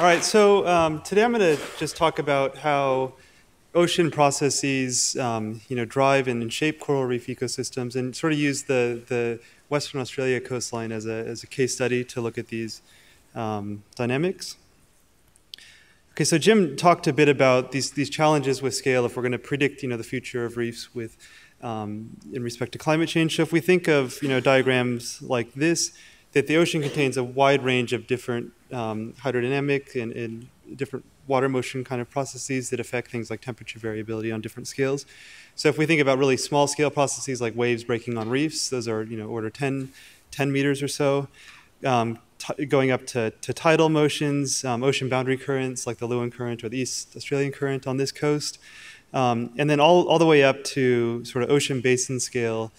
All right, so um, today I'm going to just talk about how ocean processes, um, you know, drive and shape coral reef ecosystems, and sort of use the the Western Australia coastline as a as a case study to look at these um, dynamics. Okay, so Jim talked a bit about these these challenges with scale if we're going to predict, you know, the future of reefs with um, in respect to climate change. So if we think of, you know, diagrams like this, that the ocean contains a wide range of different um, hydrodynamic and, and, different water motion kind of processes that affect things like temperature variability on different scales. So if we think about really small scale processes like waves breaking on reefs, those are you know order 10, 10 meters or so. Um, going up to, to tidal motions, um, ocean boundary currents like the Leeuwin Current or the East Australian Current on this coast, um, and then all, all the way up to sort of ocean basin scale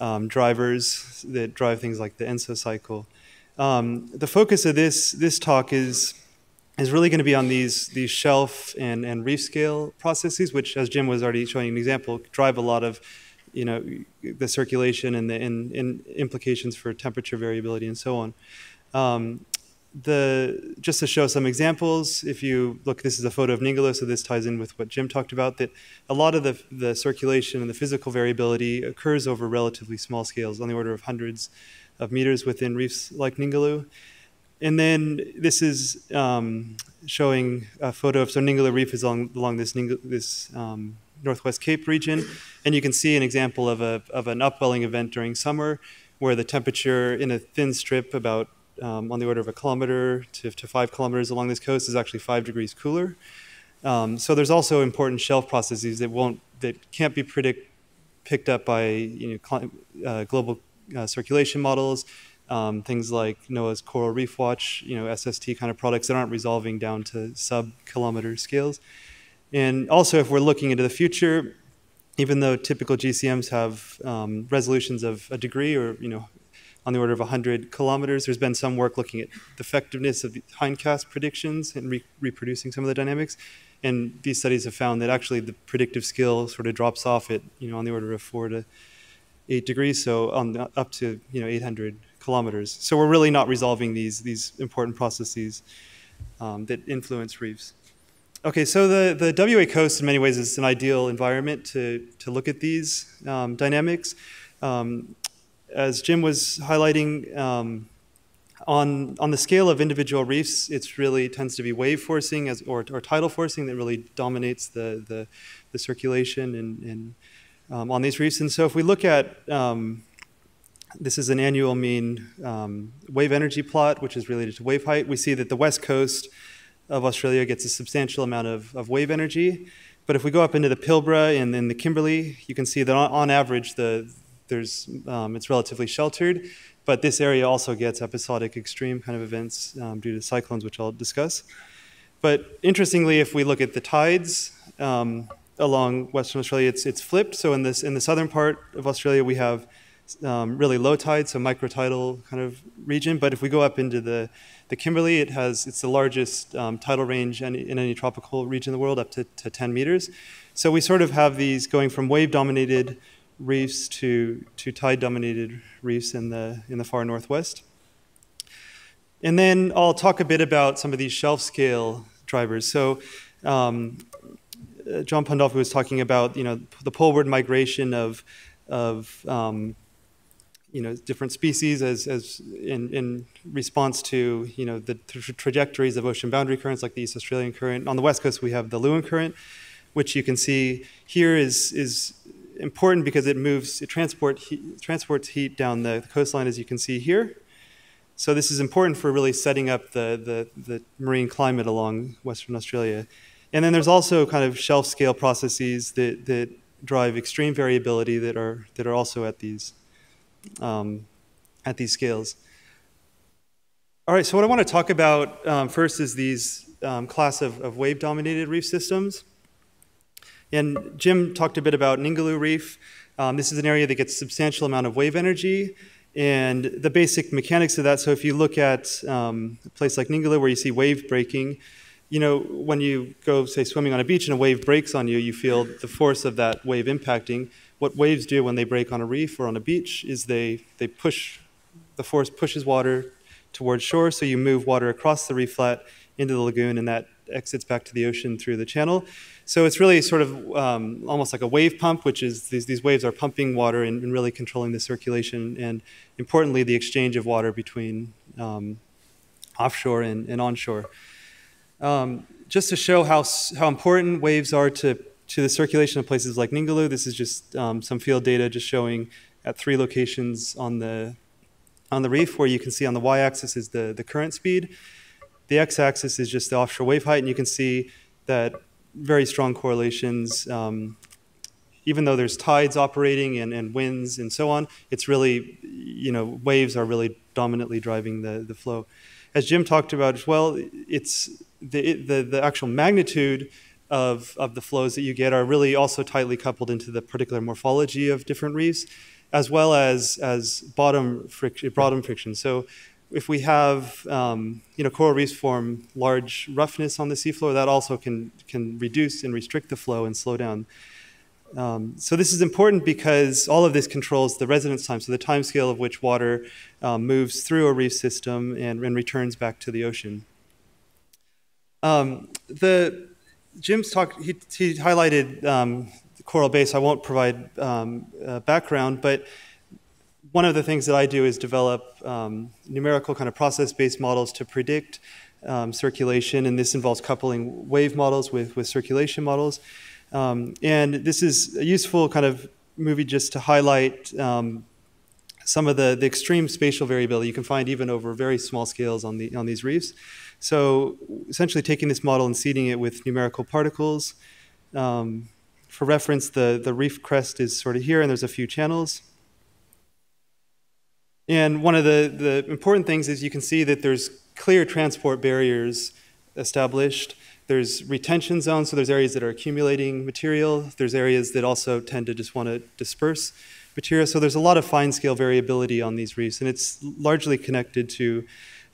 um, drivers that drive things like the ENSO cycle. Um, the focus of this, this talk is, is really going to be on these, these shelf and, and reef scale processes, which, as Jim was already showing an example, drive a lot of you know, the circulation and the and, and implications for temperature variability and so on. Um, the just to show some examples, if you look, this is a photo of Ningaloo, so this ties in with what Jim talked about, that a lot of the, the circulation and the physical variability occurs over relatively small scales, on the order of hundreds of meters within reefs like Ningaloo. And then this is um, showing a photo of, so Ningaloo Reef is along, along this, this um, Northwest Cape region, and you can see an example of, a, of an upwelling event during summer where the temperature in a thin strip about um, on the order of a kilometer to, to, five kilometers along this coast is actually five degrees cooler. Um, so there's also important shelf processes that won't that can't be predict, picked up by you know, uh, global uh, circulation models, um, things like NOAA's Coral Reef Watch, you know SST kind of products that aren't resolving down to sub-kilometer scales. And also, if we're looking into the future, even though typical GCMs have um, resolutions of a degree or you know on the order of 100 kilometers. There's been some work looking at the effectiveness of the hindcast predictions and re reproducing some of the dynamics. And these studies have found that actually the predictive skill sort of drops off at, you know, on the order of four to eight degrees, so on the, up to, you know, 800 kilometers. So we're really not resolving these, these important processes um, that influence reefs. Okay, so the, the WA coast in many ways is an ideal environment to, to look at these um, dynamics. Um, as Jim was highlighting, um, on, on the scale of individual reefs, it really tends to be wave forcing as, or, or tidal forcing that really dominates the, the, the circulation and, and um, on these reefs. And so if we look at, um, this is an annual mean um, wave energy plot, which is related to wave height, we see that the west coast of Australia gets a substantial amount of, of wave energy. But if we go up into the Pilbara and then the Kimberley, you can see that on, on average, the, there's, um, it's relatively sheltered, but this area also gets episodic extreme kind of events um, due to cyclones, which I'll discuss. But interestingly, if we look at the tides um, along Western Australia, it's, it's flipped. So in, this, in the southern part of Australia, we have um, really low tide, so microtidal kind of region. But if we go up into the, the Kimberley, it has, it's the largest um, tidal range in, in any tropical region in the world, up to, to 10 meters. So we sort of have these going from wave-dominated reefs to, to tide-dominated reefs in the, in the far northwest. And then I'll talk a bit about some of these shelf scale drivers. So um, uh, John Pandolfi was talking about you know, the poleward migration of, of um, you know, different species as, as in, in response to you know, the tra trajectories of ocean boundary currents like the East Australian current. On the west coast, we have the Leeuwin current, which you can see here is, is important because it moves, it transport transports heat down the coastline as you can see here. So this is important for really setting up the, the, the marine climate along Western Australia. And then there's also kind of shelf scale processes that, that drive extreme variability that are, that are also at these, um, at these scales. All right, so what I want to talk about um, first is these um, class of, of wave-dominated reef systems. And Jim talked a bit about Ningaloo Reef. Um, this is an area that gets a substantial amount of wave energy. And the basic mechanics of that, so if you look at um, a place like Ningaloo where you see wave breaking, you know, when you go, say, swimming on a beach and a wave breaks on you, you feel the force of that wave impacting. What waves do when they break on a reef or on a beach is they, they push, the force pushes water towards shore, so you move water across the reef flat into the lagoon, and that exits back to the ocean through the channel. So it's really sort of um, almost like a wave pump, which is these, these waves are pumping water and, and really controlling the circulation, and importantly, the exchange of water between um, offshore and, and onshore. Um, just to show how, how important waves are to, to the circulation of places like Ningaloo, this is just um, some field data just showing at three locations on the, on the reef where you can see on the y-axis is the, the current speed. The x-axis is just the offshore wave height, and you can see that very strong correlations. Um, even though there's tides operating and, and winds and so on, it's really, you know, waves are really dominantly driving the, the flow. As Jim talked about as well, it's the, the, the actual magnitude of, of the flows that you get are really also tightly coupled into the particular morphology of different reefs, as well as, as bottom, friction, bottom friction. So if we have um, you know coral reefs form large roughness on the seafloor, that also can can reduce and restrict the flow and slow down. Um, so this is important because all of this controls the residence time, so the time scale of which water um, moves through a reef system and, and, returns back to the ocean. Um, the Jim's talk he, he highlighted um, coral base. I won't provide um, uh, background, but one of the things that I do is develop um, numerical kind of process-based models to predict um, circulation, and this involves coupling wave models with, with circulation models. And this is a useful kind of movie just to highlight some of the, the extreme spatial variability you can find even over very small scales on, the, on these reefs. So essentially taking this model and seeding it with numerical particles. Um, for reference, the, the reef crest is sort of here, and there's a few channels. And one of the, the important things is you can see that there's clear transport barriers established. There's retention zones, so there's areas that are accumulating material. There's areas that also tend to just want to disperse material. So there's a lot of fine scale variability on these reefs, and it's largely connected to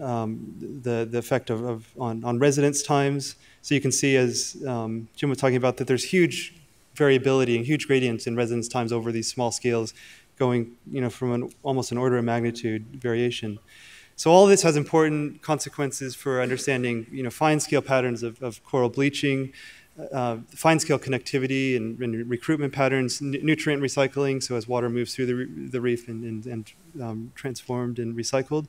um, the, the effect of, of, on, on residence times. So you can see, as um, Jim was talking about, that there's huge variability and huge gradients in residence times over these small scales going you know, from an, almost an order of magnitude variation. So all this has important consequences for understanding you know, fine-scale patterns of, of, coral bleaching, uh, fine-scale connectivity and, and, recruitment patterns, nutrient recycling, so as water moves through the, re the reef and, and, and um, transformed and recycled.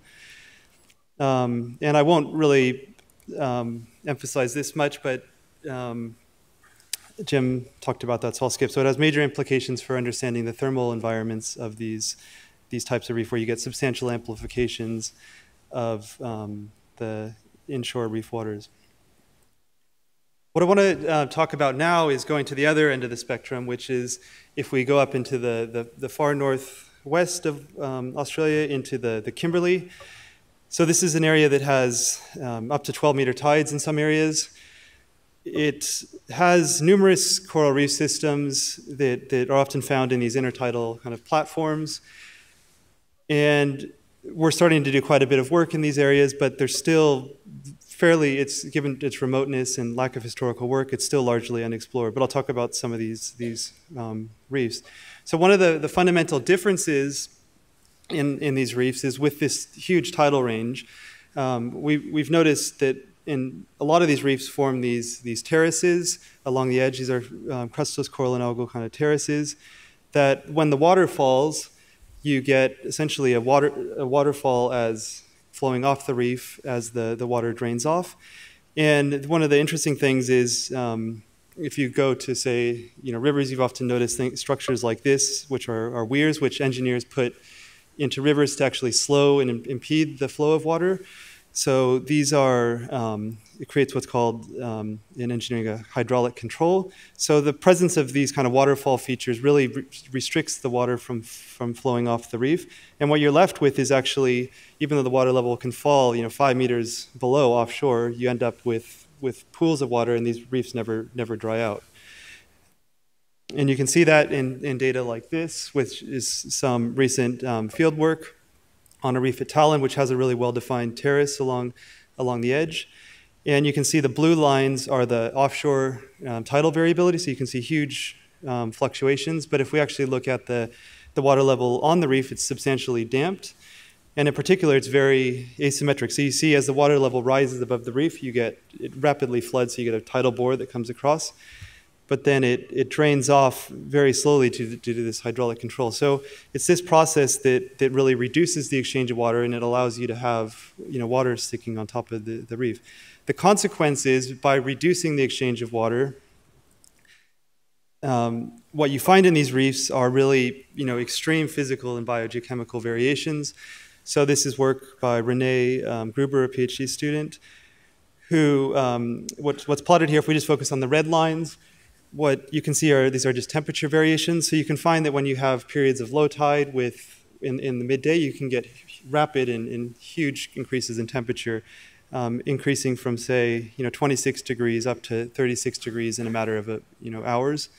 Um, and I won't really um, emphasize this much, but um, Jim talked about that, so I'll skip. So it has major implications for understanding the thermal environments of these, these types of reef where you get substantial amplifications of um, the inshore reef waters. What I want to uh, talk about now is going to the other end of the spectrum, which is if we go up into the, the, the far northwest of um, Australia into the, the Kimberley. So this is an area that has um, up to 12 meter tides in some areas. It has numerous coral reef systems that, that are often found in these intertidal kind of platforms. And we're starting to do quite a bit of work in these areas, but there's still fairly, it's given its remoteness and lack of historical work, it's still largely unexplored. But I'll talk about some of these, these um, reefs. So one of the, the fundamental differences in, in these reefs is with this huge tidal range. Um, we, we've noticed that and a lot of these reefs form these, these terraces along the edge. These are um, crustless coral and algal kind of terraces that when the water falls, you get essentially a, water, a waterfall as flowing off the reef as the, the water drains off. And one of the interesting things is um, if you go to, say, you know, rivers, you've often noticed things, structures like this, which are, are weirs, which engineers put into rivers to actually slow and impede the flow of water. So these are, um, it creates what's called um, in engineering a hydraulic control. So the presence of these kind of waterfall features really re restricts the water from, from flowing off the reef. And what you're left with is actually, even though the water level can fall, you know, five meters below offshore, you end up with, with pools of water and these reefs never, never dry out. And you can see that in, in data like this, which is some recent um, field work on a reef at Tallon, which has a really well-defined terrace along, along the edge. And you can see the blue lines are the offshore um, tidal variability, so you can see huge um, fluctuations. But if we actually look at the, the water level on the reef, it's substantially damped. And in particular, it's very asymmetric. So you see as the water level rises above the reef, you get, it rapidly floods, so you get a tidal bore that comes across. But then it, it drains off very slowly due to, due to this hydraulic control. So it's this process that, that really reduces the exchange of water and it allows you to have you know, water sticking on top of the, the reef. The consequence is by reducing the exchange of water, um, what you find in these reefs are really you know, extreme physical and biogeochemical variations. So this is work by Renee um, Gruber, a PhD student, who, um, what, what's plotted here, if we just focus on the red lines, what you can see are these are just temperature variations. So you can find that when you have periods of low tide with in, in the midday, you can get rapid and, and huge increases in temperature, um, increasing from say you know 26 degrees up to 36 degrees in a matter of a, you know hours.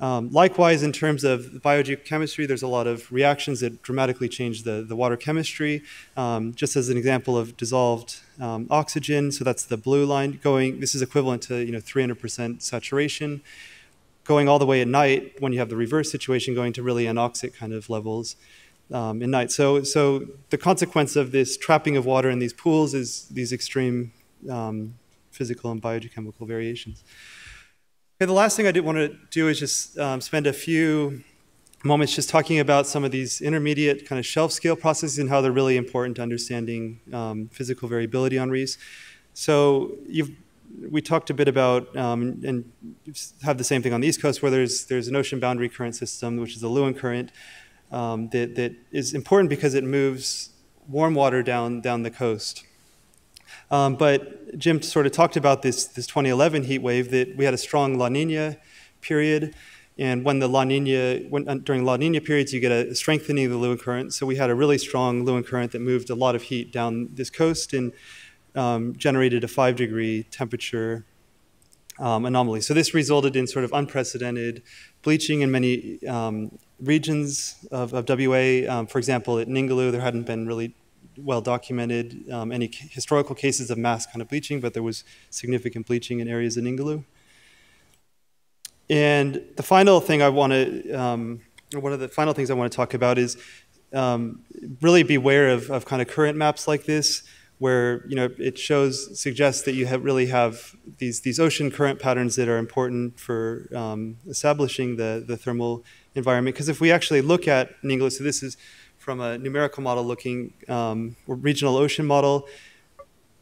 Um, likewise, in terms of biogeochemistry, there's a lot of reactions that dramatically change the, the water chemistry. Um, just as an example of dissolved um, oxygen, so that's the blue line going, this is equivalent to you know 300% saturation. Going all the way at night, when you have the reverse situation, going to really anoxic kind of levels um, in night. So, so the consequence of this trapping of water in these pools is these extreme um, physical and biogeochemical variations. Okay, the last thing I did want to do is just um, spend a few moments just talking about some of these intermediate kind of shelf scale processes and how they're really important to understanding um, physical variability on reefs. So we talked a bit about um, and have the same thing on the East Coast where there's there's an ocean boundary current system, which is the Leeuwin current, um, that, that is important because it moves warm water down down the coast. Um, but Jim sort of talked about this, this 2011 heat wave that we had a strong La Nina period. And when the La Nina, when, uh, during La Nina periods, you get a strengthening of the Leeuwin current. So we had a really strong Leeuwin current that moved a lot of heat down this coast and um, generated a five degree temperature um, anomaly. So this resulted in sort of unprecedented bleaching in many um, regions of, of WA. Um, for example, at Ningaloo, there hadn't been really well documented um, any historical cases of mass kind of bleaching, but there was significant bleaching in areas in Ningaloo. And the final thing I want to, um, one of the final things I want to talk about is um, really beware of, of kind of current maps like this, where you know it shows suggests that you have really have these these ocean current patterns that are important for um, establishing the the thermal environment. Because if we actually look at Ningaloo, so this is from a numerical model looking um, regional ocean model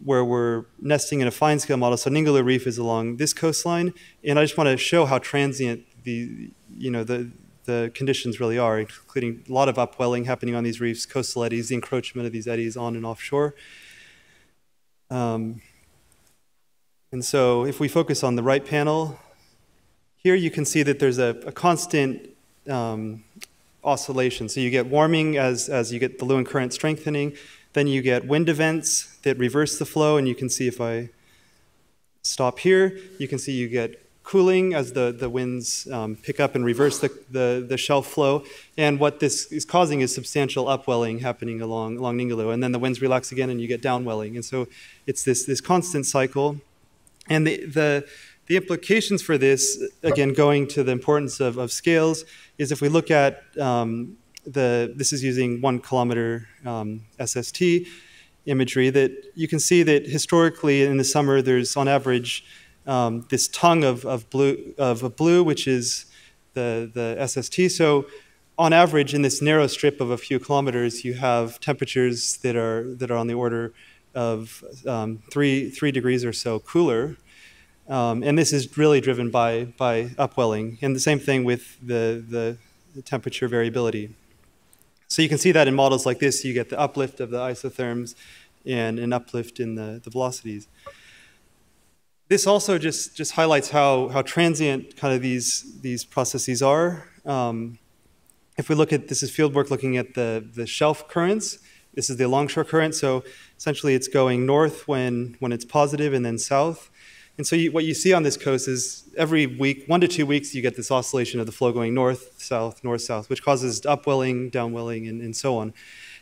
where we're nesting in a fine scale model. So Ningaloo Reef is along this coastline, and I just want to show how transient the you know the the conditions really are, including a lot of upwelling happening on these reefs, coastal eddies, the encroachment of these eddies on and offshore. Um, and so if we focus on the right panel, here you can see that there's a, a constant um, oscillation. So you get warming as, as you get the Leeuwin current strengthening. Then you get wind events that reverse the flow. And you can see if I stop here, you can see you get cooling as the, the winds um, pick up and reverse the, the, the, shelf flow. And what this is causing is substantial upwelling happening along, along Ningaloo. And then the winds relax again and you get downwelling. And so it's this, this constant cycle. And the, the, the implications for this, again, going to the importance of, of scales, is if we look at um, the, this is using one kilometer um, SST imagery, that you can see that historically in the summer there's on average um, this tongue of, of, blue, of blue, which is the, the SST. So on average, in this narrow strip of a few kilometers, you have temperatures that are, that are on the order of um, three, three degrees or so cooler um, and this is really driven by, by upwelling. And the same thing with the, the, temperature variability. So you can see that in models like this, you get the uplift of the isotherms and an uplift in the, the velocities. This also just, just highlights how, how transient kind of these, these processes are. Um, if we look at, this is field work looking at the, the shelf currents. This is the longshore current. So essentially it's going north when, when it's positive and then south. And so you, what you see on this coast is every week, one to two weeks, you get this oscillation of the flow going north, south, north, south, which causes upwelling, downwelling, and, and so on.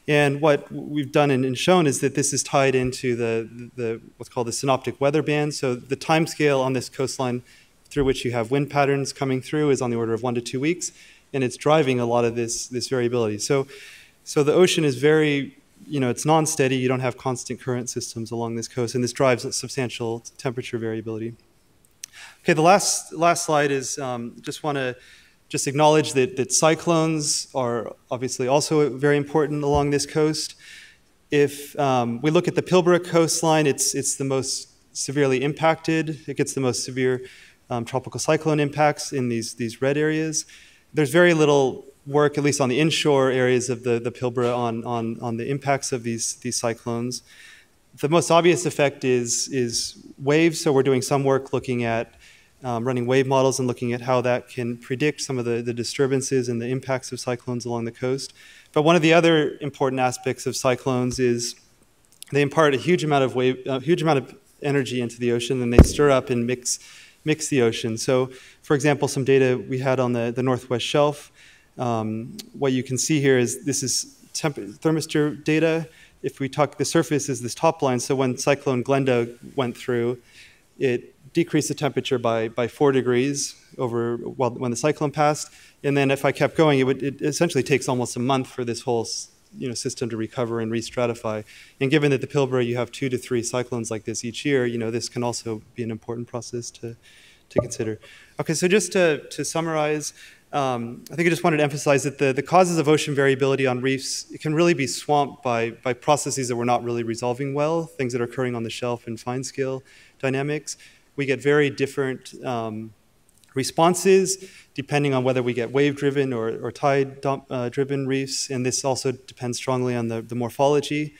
And what we've done and, shown is that this is tied into the, the what's called the synoptic weather band. So the time scale on this coastline through which you have wind patterns coming through is on the order of one to two weeks, and it's driving a lot of this, this variability. So, so the ocean is very you know, it's non-steady. You don't have constant current systems along this coast, and this drives substantial temperature variability. Okay, the last last slide is um, just want to just acknowledge that that cyclones are obviously also very important along this coast. If um, we look at the Pilbara coastline, it's it's the most severely impacted. It gets the most severe um, tropical cyclone impacts in these these red areas. There's very little work, at least on the inshore areas of the, the Pilbara, on, on, on the impacts of these, these cyclones. The most obvious effect is, is waves, so we're doing some work looking at um, running wave models and looking at how that can predict some of the, the disturbances and the impacts of cyclones along the coast. But one of the other important aspects of cyclones is they impart a huge amount of wave, a huge amount of energy into the ocean, and they stir up and mix, mix the ocean. So, for example, some data we had on the, the northwest shelf um, what you can see here is this is thermistor data. If we talk, the surface is this top line. So when Cyclone Glenda went through, it decreased the temperature by, by four degrees over well, when the cyclone passed. And then if I kept going, it, would, it essentially takes almost a month for this whole you know, system to recover and re-stratify. And given that the Pilbara, you have two to three cyclones like this each year, you know, this can also be an important process to, to consider. Okay, so just to, to summarize, um, I think I just wanted to emphasize that the, the causes of ocean variability on reefs can really be swamped by, by processes that we're not really resolving well, things that are occurring on the shelf in fine scale dynamics. We get very different um, responses depending on whether we get wave driven or, or tide uh, driven reefs, and this also depends strongly on the, the morphology.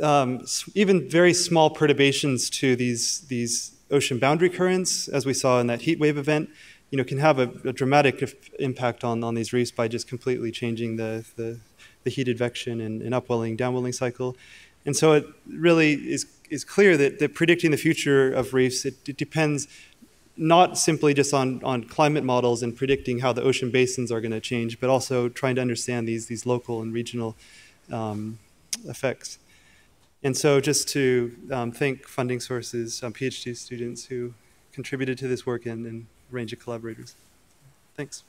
Um, even very small perturbations to these, these ocean boundary currents, as we saw in that heat wave event, you know, can have a, a dramatic impact on, on these reefs by just completely changing the, the, the heat advection and, and upwelling, downwelling cycle. And so it really is, is clear that, that predicting the future of reefs, it, it depends not simply just on, on climate models and predicting how the ocean basins are going to change, but also trying to understand these, these local and regional um, effects. And so just to um, thank funding sources, um, PhD students who contributed to this work and, and range of collaborators. Thanks.